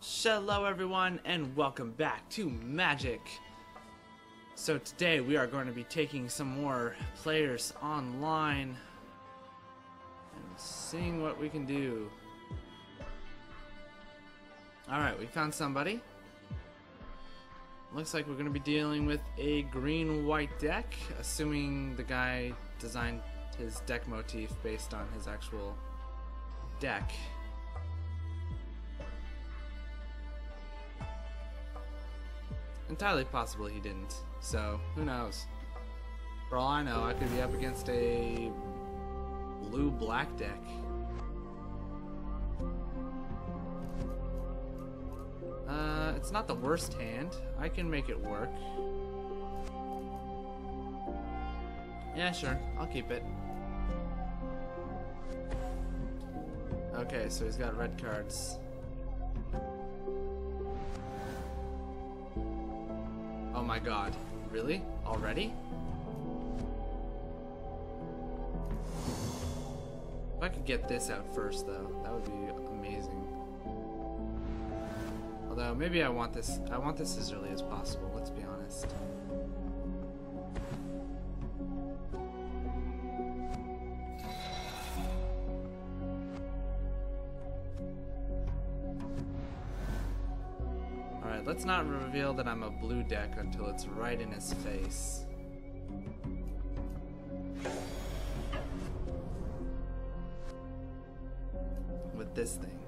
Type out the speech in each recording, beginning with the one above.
Hello everyone and welcome back to Magic. So today we are going to be taking some more players online and seeing what we can do. Alright, we found somebody. Looks like we're going to be dealing with a green-white deck, assuming the guy designed his deck motif based on his actual deck. Entirely possible he didn't, so who knows. For all I know, I could be up against a blue-black deck. Uh, it's not the worst hand. I can make it work. Yeah, sure. I'll keep it. Okay, so he's got red cards. My god. Really? Already? If I could get this out first, though, that would be amazing. Although, maybe I want this, I want this as early as possible, let's be honest. Let's not reveal that I'm a blue deck until it's right in his face. With this thing.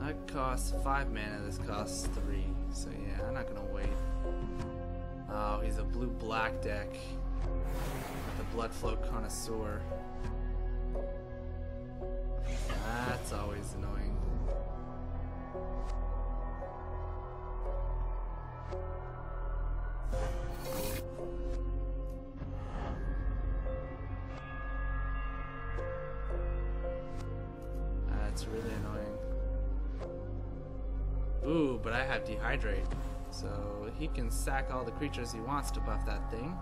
That costs 5 mana, this costs 3. So yeah, I'm not gonna wait. Oh, he's a blue-black deck. The Bloodflow Connoisseur. That's always annoying. That's really annoying. Ooh, but I have dehydrate. So he can sack all the creatures he wants to buff that thing.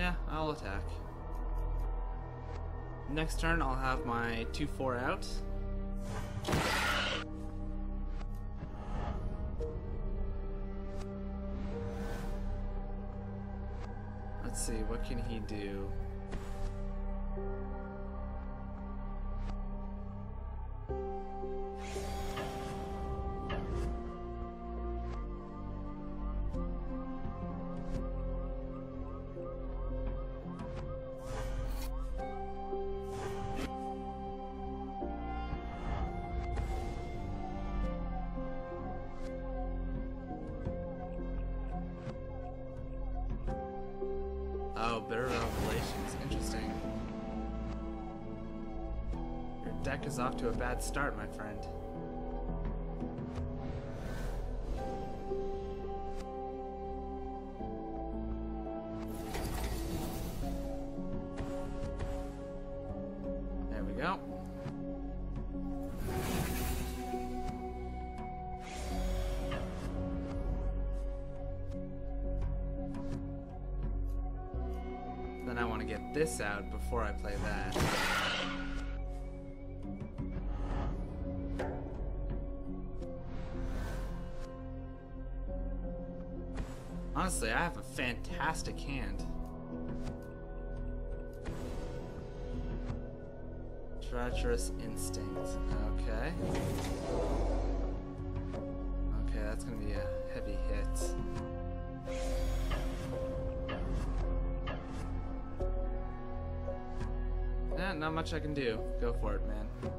Yeah, I'll attack. Next turn, I'll have my 2-4 out. Let's see, what can he do? Is off to a bad start, my friend. There we go. Then I want to get this out before I play that. Honestly, I have a fantastic hand. Treacherous Instinct. Okay. Okay, that's gonna be a heavy hit. Eh, not much I can do. Go for it, man.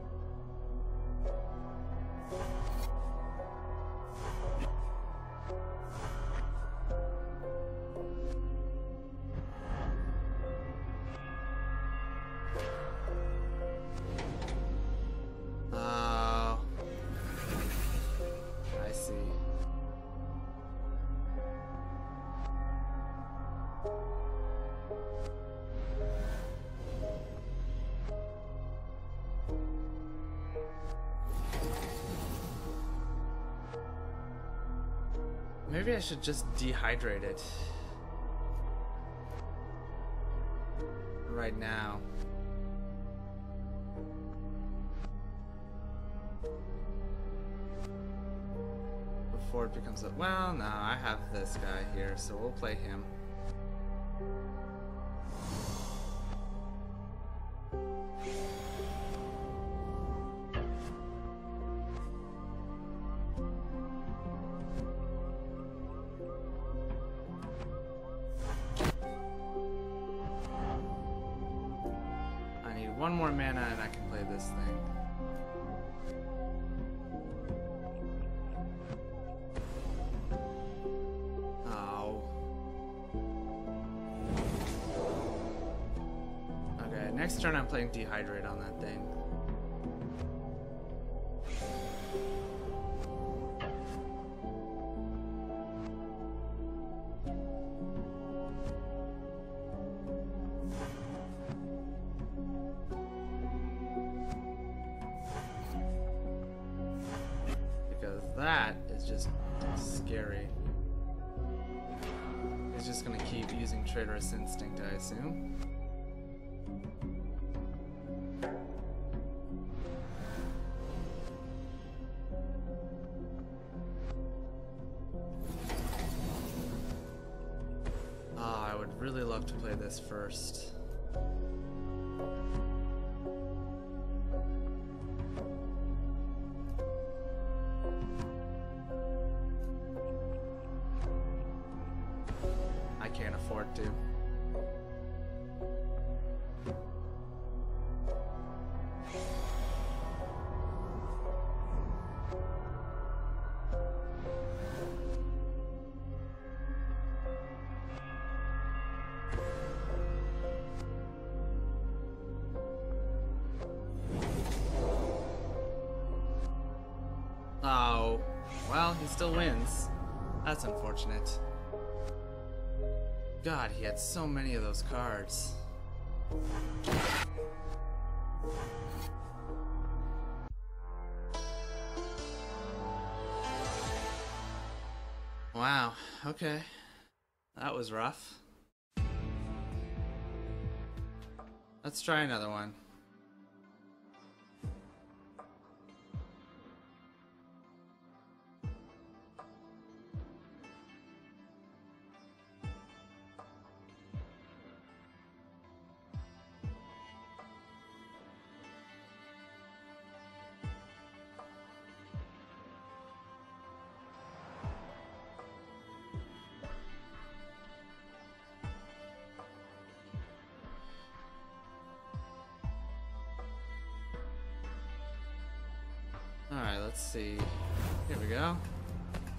Maybe I should just dehydrate it. Right now. Before it becomes a- well, no, I have this guy here, so we'll play him. Turn I'm playing Dehydrate on that thing. Ah, I would really love to play this first. Still wins. That's unfortunate. God, he had so many of those cards. Wow, okay. That was rough. Let's try another one. Let's see. Here we go.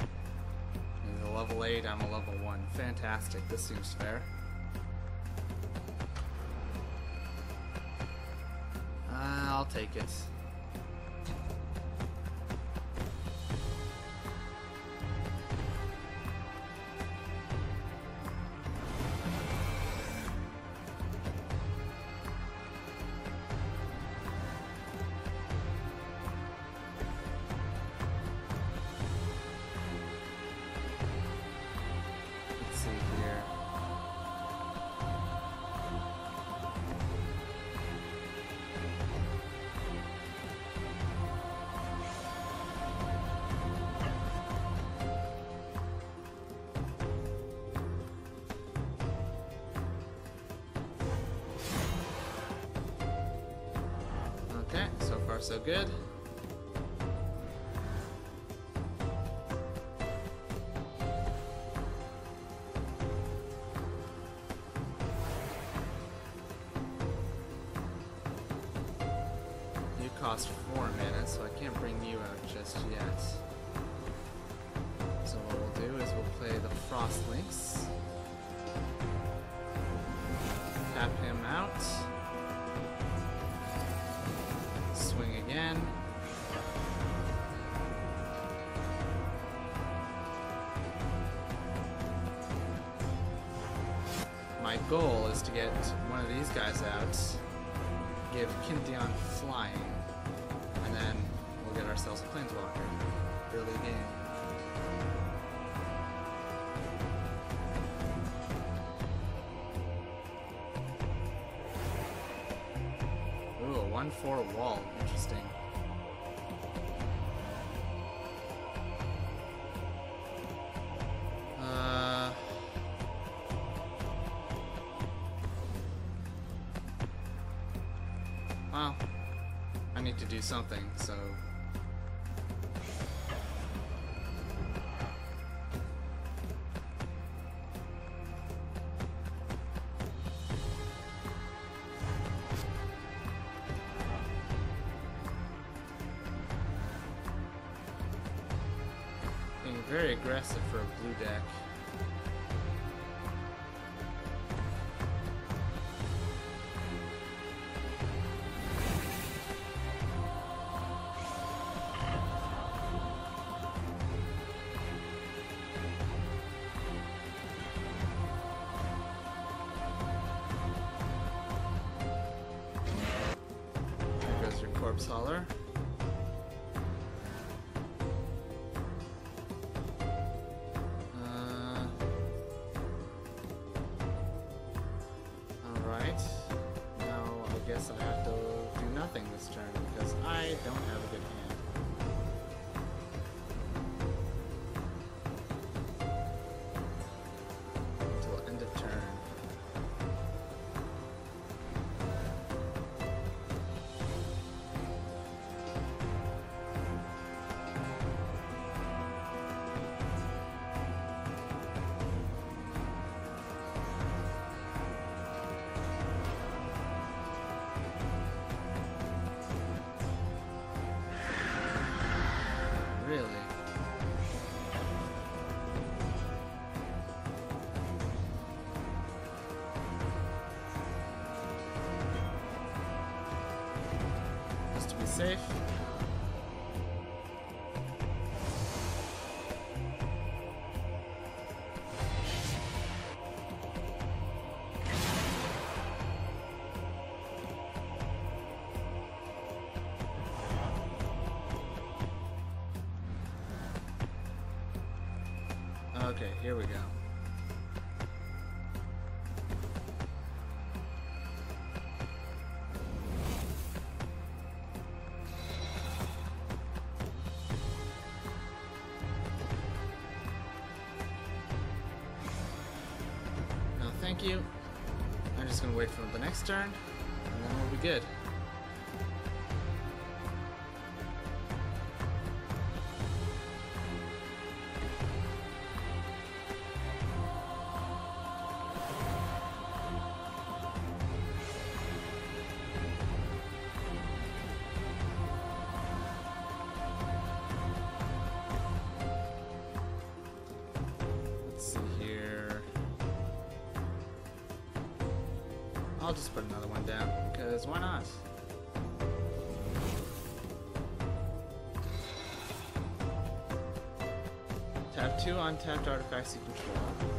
He's a level 8, I'm a level 1. Fantastic, this seems fair. Uh, I'll take it. So good. You cost four mana, so I can't bring you out just yet. So what we'll do is we'll play the Frost Lynx. Tap him out. again. My goal is to get one of these guys out, give Kytheon flying, and then we'll get ourselves a Planeswalker. Early game. Ooh, a 1-4 wall. Well, I need to do something, so... goes safe. Okay, here we go. Next turn, and then we'll be good. I'll just put another one down, because why not? Tap two untapped artifacts you control.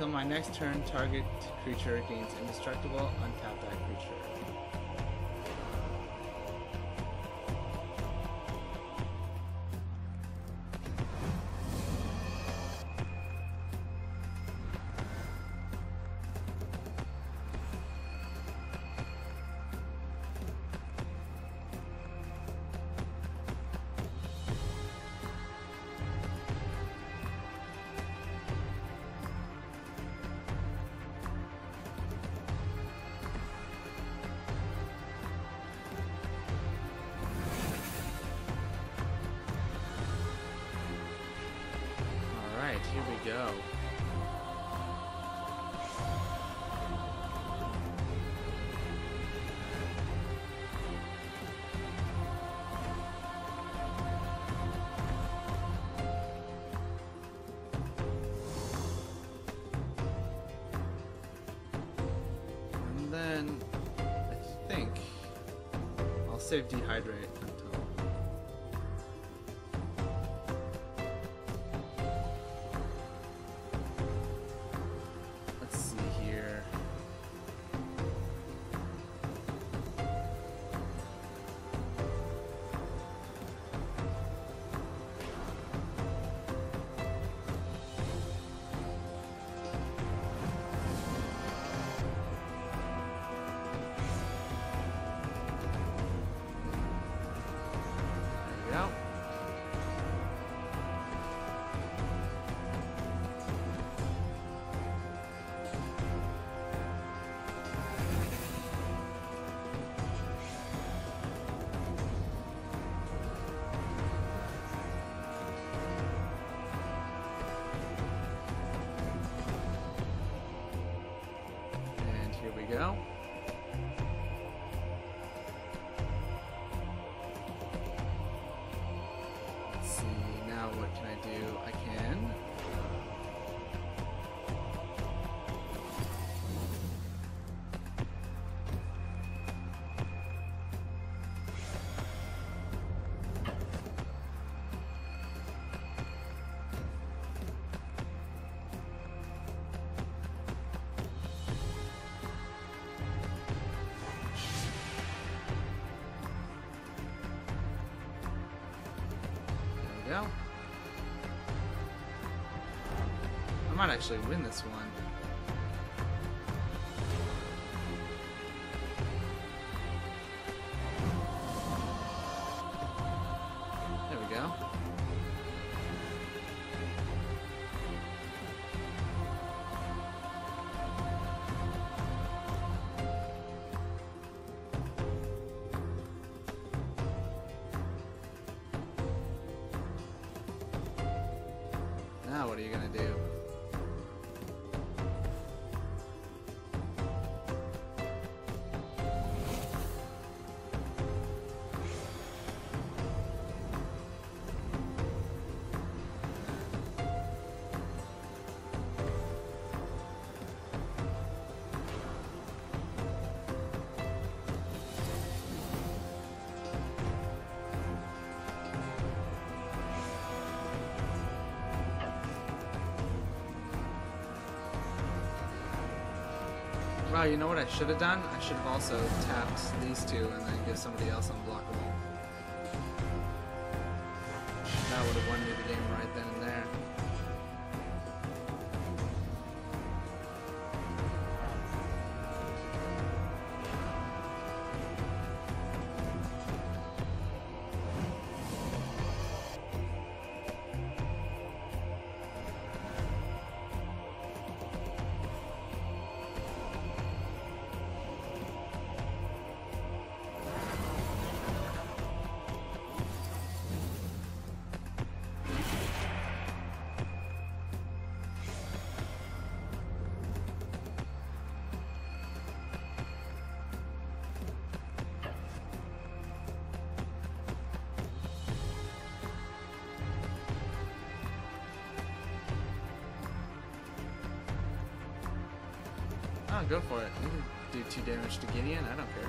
Until my next turn, target creature gains indestructible, untap that creature. Save dehydrate Actually win this one. There we go. Now what are you gonna do? Wow, you know what I should have done? I should have also tapped these two and then give somebody else unblockable. That would have won me the game right then and there. Go for it. You can do two damage to Gideon. I don't care.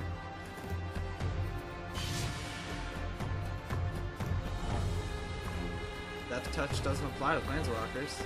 Deathtouch doesn't apply to Planeswalkers.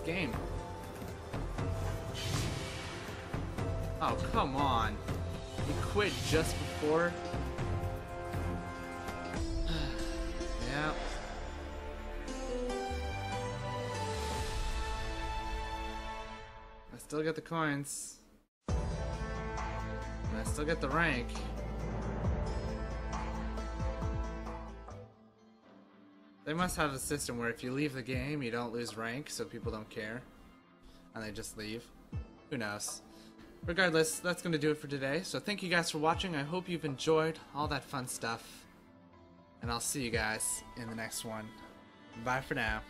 That's game. Oh, come on. You quit just before? yeah. I still get the coins. And I still get the rank. They must have a system where if you leave the game, you don't lose rank, so people don't care. And they just leave. Who knows? Regardless, that's going to do it for today. So thank you guys for watching. I hope you've enjoyed all that fun stuff. And I'll see you guys in the next one. Bye for now.